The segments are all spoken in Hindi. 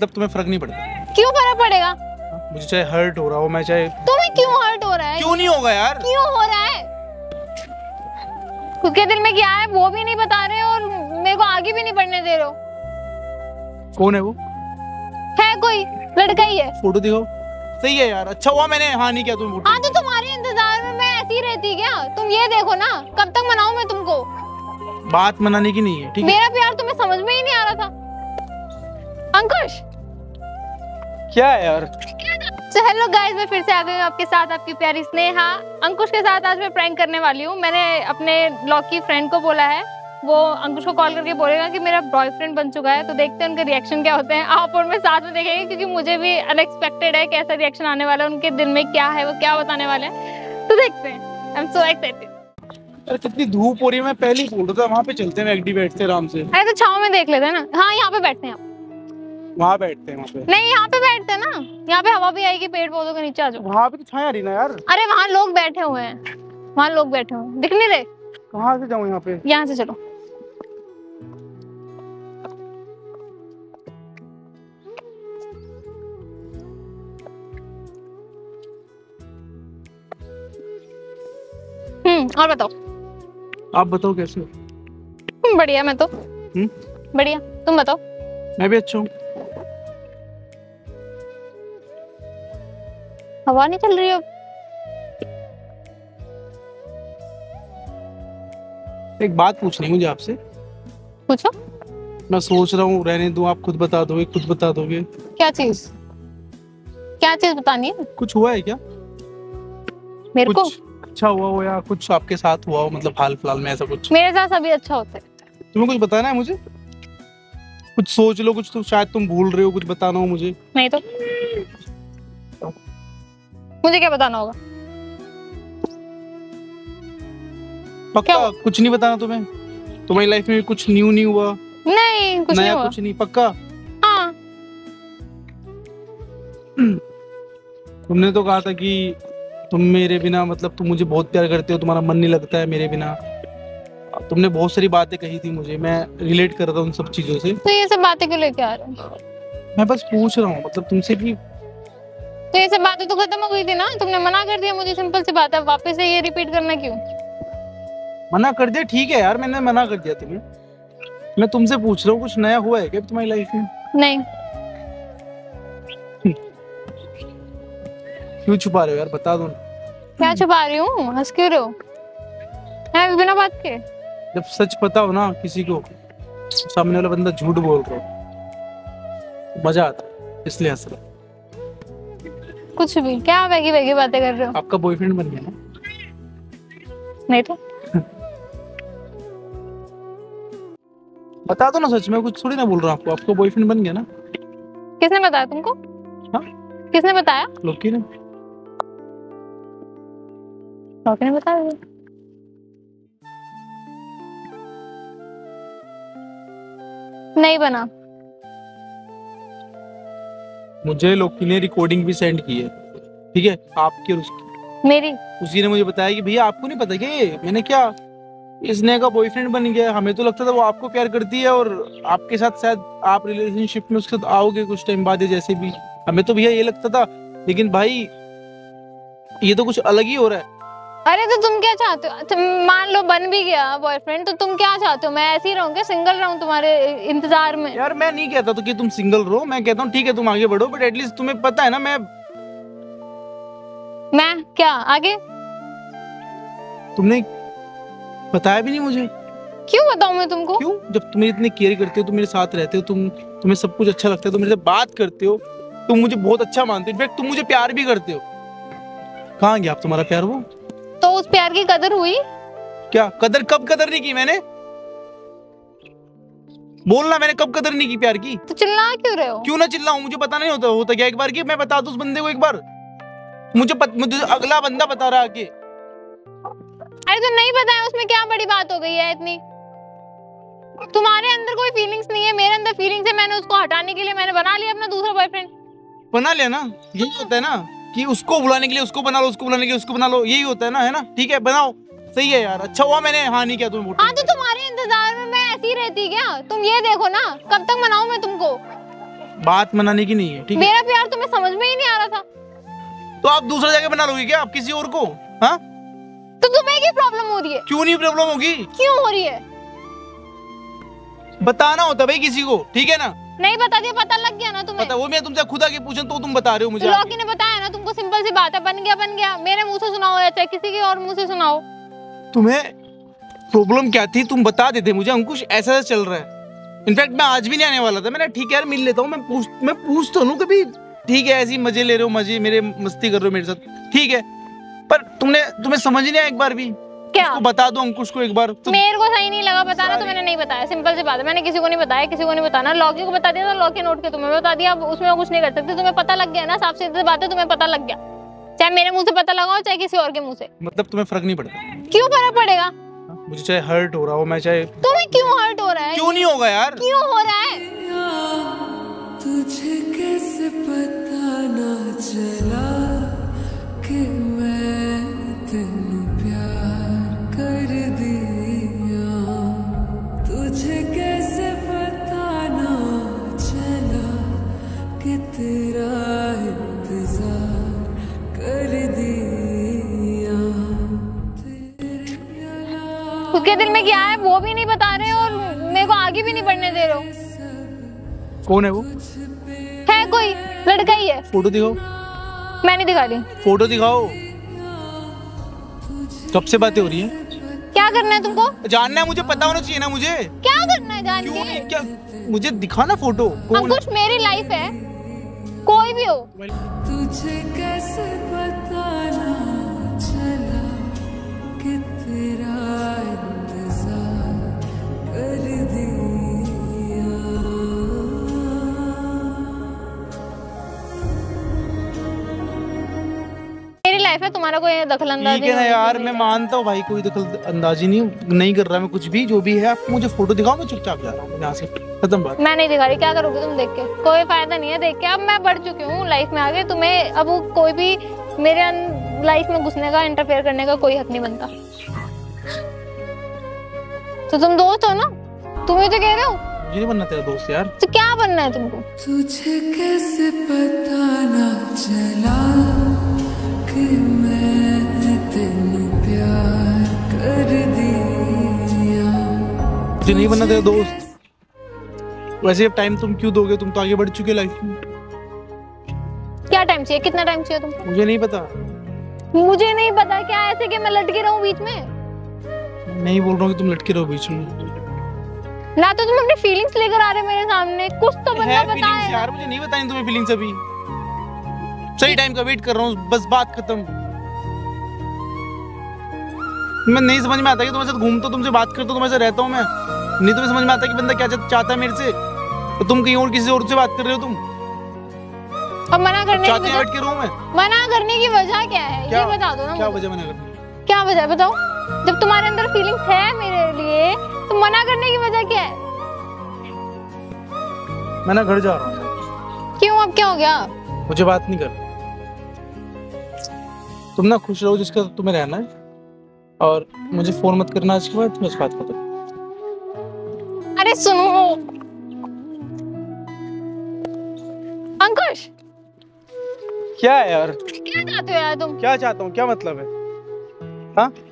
मतलब तुम्हें फ़र्क नहीं पड़ता। क्यों फ़र्क पड़ेगा? मुझे चाहे हर्ट हो रहा हो मैं चाहे तुम्हें क्यों हर्ट हो रहा है? क्यों नहीं होगा यार? क्यों हो रहा है? खुद के दिल में क्या है वो भी नहीं बता रहे और मेरे को आगे भी नहीं बढ़ने दे रहे हो। कौन है वो? है कोई? लड़का ही है। फ़ोटो दिखाओ। सही है यार अच्छा हुआ मैंने हाँ नहीं किया तुम्हें फ़ोटो हाँ तो तुम्हारे इंतज़ार में मैं ऐसी रहती क्या? तुम ये देखो ना कब तक मनाऊं मैं तुमको? बात मनाने की नहीं है ठीक है? मेरा प्यार तुम्हें समझ में ही नहीं आ रहा था। अंकुश! क्या है यार? तो हेलो गाइस मैं फिर से आ गई हूँ आपके साथ आपकी प्यारी स्नेहा। अंकुश के साथ आज मैं प्रैंक करने वाली हूँ। मैंने अपने लॉकी फ्रेंड को बोला है वो अंकुश को कॉल करके बोलेगा कि मेरा बॉयफ्रेंड बन चुका है तो देखते हैं उनके रिएक्शन क्या होते हैं। आप और मैं साथ में देखेंगे क्योंकि मुझे भी अनएक्सपेक्टेड है कैसा रिएक्शन आने वाला है उनके दिल में क्या है वो क्या बताने वाले हैं। तो देखते हैं। आई एम सो एक्साइटेड अरे कितनी धूप हो रही है मैं पहले ही बोल रहा था वहाँ पे चलते हैं बैठते आराम से। अरे तो छाव में देख लेते हैं ना। हाँ यहाँ पे बैठते हैं आप। वहाँ बैठते हैं वहाँ पे। नहीं यहाँ पे बैठते हैं ना। यहाँ पे हवा भी आएगी पेड़ पौधों के नीचे आ जाओ। वहाँ पे तो छाया रही ना यार। अरे वहाँ लोग बैठे हुए हैं। वहाँ लोग बैठे हुए दिख नहीं रहे? कहाँ से जाऊँ यहाँ पे? यहाँ से चलो। हम्म और बताओ। आप बताओ कैसे हो? बढ़िया मैं तो। हम्म? बढ़िया तुम बताओ। मैं भी अच्छा हूँ। हवा नहीं चल रही अब। एक बात पूछनी है मुझे आपसे। पूछो। मैं सोच रहा हूँ रहने दूँ आप खुद बता दोगे खुद बता दोगे। क्या चीज़? क्या चीज़ बतानी है? कुछ हुआ है क्या? मेरे को? अच्छा हुआ हो या कुछ आपके साथ हुआ हो मतलब हाल फ़िलहाल में ऐसा कुछ? मेरे साथ सभी अच्छा होता है। तुम्हें कुछ बताना है मुझे? कुछ सोच लो कुछ तो शायद तुम भूल रहे हो कुछ बताना हो मुझे। नहीं तो। मुझे क्या बताना होगा? पक्का? क्या? कुछ नहीं बताना तुम्हें? तुम्हारी लाइफ में कुछ न्यू नहीं हुआ? नहीं कुछ नहीं नया हुआ। कुछ नहीं पक्का? हाँ। तुमने तो कहा था कि तुम मेरे बिना मतलब तुम मुझे बहुत प्यार करते हो तुम्हारा मन नहीं लगता है मेरे बिना। तुमने बहुत सारी बातें कही थी मुझे मैं रिलेट कर रहा हूँ उन सब चीज़ों से। तो ये सब बातें क्यों लेके आ रहे हो? मैं बस पूछ रहा हूँ मतलब तुमसे कि तो ये सब बातें तो खत्म हो गई थी ना? तुमने मना कर दिया मुझे सिंपल सी बात है वापस से ये रिपीट करना क्यों? मना कर दिया? ठीक है यार मैंने मना कर दिया तुम्हें। मैं तुमसे पूछ रहा हूँ कुछ नया हुआ है क्या तुम्हारी लाइफ में? नहीं। क्यों छुपा रहे हो यार बता दो क्या छुपा रही हूँ? हंस क्यों रहे हो? बिना बात के। जब सच पता हो ना किसी को सामने वाला बंदा झूठ बोल रहा हो। मज़ा आता है इसलिए हंस रहा कुछ भी क्या वैगी वैगी बातें कर रहे हो? आपका बॉयफ्रेंड बन गया ना? नहीं तो? बता दो ना सच में कुछ थोड़ी ना बोल रहा हूँ आपको। आपका बॉयफ्रेंड बन गया ना? किसने बताया तुमको? हाँ? किसने बताया? लोकी ने। लौकी ने बताया? नहीं बना। मुझे लोकी ने रिकॉर्डिंग भी सेंड की है। ठीक है? आपकी और उसकी। मेरी। उसी ने मुझे बताया कि भैया आपको नहीं पता क्या ये? मैंने क्या? इसने का बॉयफ्रेंड बन गया हमें तो लगता था वो आपको प्यार करती है और आपके साथ शायद आप रिलेशनशिप में उसके साथ आओगे कुछ टाइम बाद जैसे भी। हमें तो भैया ये लगता था। लेकिन भाई ये तो कुछ अलग ही हो रहा है। अरे तो तुम क्या चाहते हो? मान लो बन भी गया बॉयफ्रेंड तो तुम क्या चाहते हो? मैं ऐसे ही रहूँगी सिंगल रहूँ तुम्हारे इंतज़ार में? यार मैं नहीं कहता तो कि तुम सिंगल रहो मैं कहता हूँ ठीक है तुम आगे बढ़ो बट एटलीस्ट तुम्हें पता है ना मैं मैं? क्या? आगे? तुमने बताया भी नहीं मुझे। क्यों बताऊँ मैं तुमको? क्यों? जब तुम इतनी केयर करते हो तुम मेरे साथ रहते हो तुम तुम्हें सब कुछ अच्छा लगता है तुम मेरे से बात करते हो तुम मुझे बहुत अच्छा मानते हो इनफैक्ट तुम मुझे प्यार भी करते हो। कहाँ गया आप तुम्हारा प्यार वो? तो उस प्यार की कदर हुई? क्या? कदर कब कदर नहीं की मैंने? बोलना मैंने कब कदर नहीं की प्यार की? तो चिल्ला क्यों रहे हो? क्यों ना चिल्लाऊं? मुझे पता नहीं होता होता क्या एक बार की? मैं बता दूँ उस बंदे को एक बार। मुझे पत, मुझे अगला बंदा बता रहा है अरे तो नहीं बताया उसमें क्या बड़ी बात हो गई है इतनी। तुम्हारे अंदर कोई फीलिंग्स नहीं है मेरे अंदर फीलिंग्स है मैंने उसको हटाने के लिए मैंने बना लिया अपना दूसरा बॉयफ्रेंड बना लिया ना? यही होता है ना। कि उसको बुलाने के लिए उसको बना लो उसको बुलाने के लिए उसको बना लो। यही होता है ना है ना? ठीक है बनाओ। सही है यार। अच्छा हुआ मैंने हाँ नहीं किया तुम्हें हाँ तो तुम्हारे इंतज़ार में मैं ऐसी रहती क्या? तुम ये देखो ना कब तक मनाऊं मैं तुमको? बात मनाने की नहीं है ठीक मेरा प्यार तुम्हें समझ में ही नहीं आ रहा था। तो आप दूसरा जगह बना लोगे क्या? आप किसी और को? हाँ? तो तुम्हें क्या प्रॉब्लम हो रही है? क्यों नहीं प्रॉब्लम होगी? क्यों हो रही है? बताना होता भाई किसी को ठीक है ना? नहीं बता दिया पता लग गया ना तुम्हें। पता वो मैं तुमसे खुद आके पूछूँ तो तुम बता रहे हो मुझे लॉकी ने बताया ना तुमको सिंपल सी बात है बन गया बन गया। मेरे मुँह से सुनाओ या चाहे किसी के और मुँह से सुनाओ। तुम्हें प्रॉब्लम क्या थी? तुम बता देते मुझे, अंकुश ऐसा ऐसा चल रहा है। इनफैक्ट मैं आज भी नहीं आने वाला था। मैंने ठीक है यार, मिल लेता हूँ, मैं पूछ मैं पूछ तो लूँ कभी। ठीक है, ऐसी मज़े ले रहे हो, मज़े, मेरे मस्ती कर रहे हो मेरे साथ। ठीक है, पर तुमने, तुम्हें समझ नहीं आया एक बार भी। क्या? उसको बता दो अंकुश को एक बार तो मेरे को सही नहीं लगा बताना तो मैंने नहीं बताया। सिंपल सी बात है मैंने किसी को नहीं बताया किसी को नहीं बताना। लॉकी को बता दिया था लॉकी नोट के तुम्हें बता दिया। अब उसमें कुछ नहीं कर सकते तुम्हें पता लग गया ना साफ़ सीधी बात है तुम्हें पता लग गया। चाहे मेरे मुँह से पता लगा हो चाहे किसी और के मुँह से। मतलब तुम्हें फ़र्क नहीं पड़ता। क्यों फ़र्क पड़ेगा? मुझे चाहे हर्ट हो रहा हो मैं चाहे तुम्हें क्यों हर्ट हो रहा है? क्यों नहीं होगा यार? क्यों हो रहा है? तुझे कैसे पता ना चला? अलावा उसके दिल में क्या है वो भी नहीं बता रहे और मेरे को आगे भी नहीं बढ़ने दे रहे हो। कौन है वो? है कोई लड़का ही है। फ़ोटो दिखाओ। मैं नहीं दिखा रही। फ़ोटो दिखाओ। कब से बातें हो रही हैं? क्या करना है तुमको? जानना है मुझे पता होना चाहिए ना मुझे। क्या करना है जान क्यों के? नहीं क्या? मुझे दिखाना फ़ोटो। कौन? है? अंकुश मेरी लाइफ है। कोई भी हो। तुझे कैसे बताना चला कि तेरा लाइफ है तुम्हारा कोई दखल अंदाजी ठीक है ना यार मैं मानता हूँ भाई कोई दखल अंदाजी नहीं नहीं कर रहा मैं कुछ भी जो भी है आप मुझे फ़ोटो दिखाओ मैं चुपचाप जा रहा हूँ यहाँ से। खत्म बात। मैं नहीं दिखा रही क्या करोगे तुम देख के? कोई फ़ायदा नहीं है देख के अब मैं बढ़ चुकी हूँ लाइफ में आगे तुम्हें अब कोई भी मेरे लाइफ में घुसने का इंटरफेयर करने का कोई हक नहीं बनता। तो तुम दोस्त हो ना? तुम ही तो कह रहे हो। मुझे बनना तेरा दोस्त यार। तो क्या बनना है तुमको? तुझे कैसे पता ना चला कि मैं तेनू प्यार कर दिया? मुझे नहीं बनना तेरा दोस्त। वैसे अब टाइम तुम क्यों दोगे? तुम तो आगे बढ़ चुके लाइफ में। क्या टाइम चाहिए? कितना टाइम चाहिए तुमको? मुझे नहीं पता। मुझे नहीं पता क्या ऐसे कि मैं लटकी रहूँ बीच में? नहीं बोल रहा हूँ कि तुम लटके रहो बीच में। ना तो तुम अपनी फीलिंग्स लेकर आ रहे हो मेरे सामने। कुछ तो है पता फीलिंग्स यार मुझे नहीं बताई तुम्हें फीलिंग्स अभी। सही टाइम का वेट कर रहा हूँ बस बात खत्म। मैं नहीं समझ में आता कि तुम्हारे साथ घूमता हूँ, तुमसे बात करता हूँ तुम्हारे साथ रहता हूँ मैं। नहीं तुम्हें समझ में आता कि बंदा क्या चाहता है मेरे से? तो तुम कहीं और किसी और से बात कर रहे हो तुम? अब मना करने की वजह बैठ के रहूँ मैं? मना करने की वजह क्या है? क्या ये बता दो ना क्या वजह मना करनी क्या वजह बताओ। जब तुम्हारे अंदर फीलिंग्स है मेरे लिए तो मना करने की वजह क्या है? मैं ना घर जा रहा हूँ। क्यों? अब क्या हो गया? मुझे बात नहीं कर तुम ना खुश रहो जिसका तुम्हें रहना है। और मुझे फ़ोन मत करना आज के बाद बस बात खत्म अरे सुनो। अंकुश! क्या है यार? क्या चाहते हो यार तुम? क्या चाहता हूँ? क्या मतलब है? के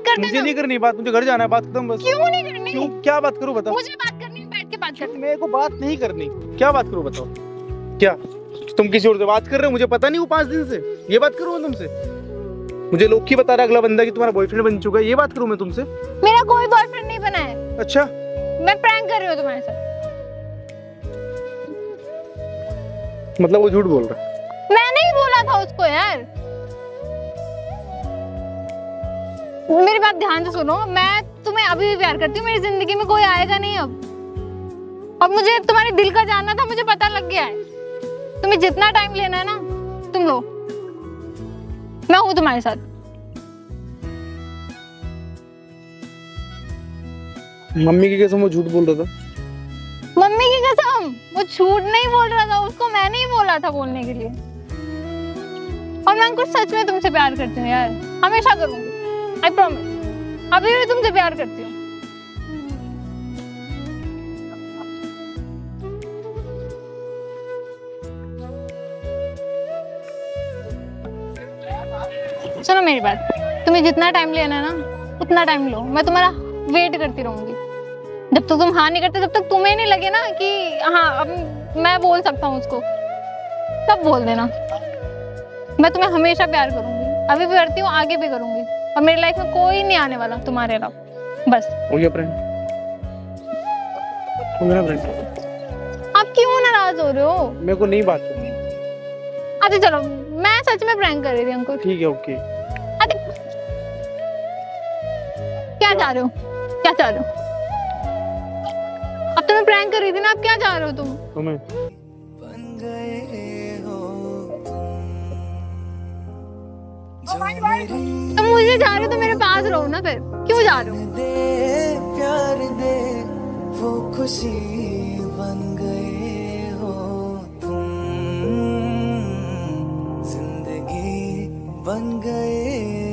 बात करते मुझे नहीं करनी बात मुझे घर जाना है बात खत्म बस। क्यों नहीं करनी? क्यों? क्या बात करूँ बताओ। मुझे बात करनी बैठ के बात करते। मेरे को बात नहीं करनी? क्या बात करूँ बताओ? क्या? तुम किसी और से बात कर रहे हो? मुझे पता नहीं वो पाँच दिन से। ये बात करूँ मैं तुमसे? मुझे लोग की बता रहा है अगला बंदा कि तुम्हारा बॉयफ्रेंड बन चुका है। ये बात करूँ मैं तुमसे? मेरा कोई बॉयफ्रेंड नहीं बना है। अच्छा। मैं प्रैंक कर रही हूँ तुम्हारे साथ। मतलब वो झूठ बोल रहा है। मैंने ही बोला था उसको यार। मेरी बात ध्यान से सुनो। मैं तुम्हें अभी भी प्यार करती हूँ। मेरी ज़िंदगी में कोई आएगा नहीं अब। अब मुझे तुम्हारे दिल का जानना था मुझे पता लग गया है। तुम्हें जितना टाइम लेना है ना तुम लो मैं हूँ तुम्हारे साथ। मम्मी की कसम वो झूठ बोल रहा था। मम्मी की कसम? वो झूठ नहीं बोल रहा था उसको मैंने ही बोला था बोलने के लिए। और मैं कुछ सच में तुमसे प्यार करती हूँ यार। हमेशा करूँगी। आई प्रॉमिस अभी मैं तुमसे प्यार करती हूँ। सुनो मेरी बात। तुम्हें जितना टाइम लेना ना, उतना टाइम लो। मैं तुम्हारा वेट करती रहूँगी। जब तक तो तुम हाँ नहीं करते तब तक तुम्हें नहीं लगे ना कि हाँ अब मैं बोल सकता हूँ उसको। तब बोल देना। मैं तुम्हें हमेशा प्यार करूँगी। अभी भी करती हूँ, आगे भी करूँगी। और मेरी लाइफ में कोई नहीं आने वाला तुम्हारे अलावा। बस। हो गया आप क्यों नाराज़ हो रहे हो? मेरे को नहीं बात करनी। अच्छा चलो मैं सच में प्रैंक कर रही थी अंकुर। ठीक है ओके अरे क्या चाह रहे हो? क्या चाह रहे हो? अब तो मैं प्रैंक कर रही थी ना अब क्या चाह रहे हो तुम? तो तुम मुझे जा रहे हो तो मेरे पास रहो ना फिर। क्यों जा रहे हो? दे प्यार दे, वो खुशी बन गए हो तुम। ज़िंदगी बन गए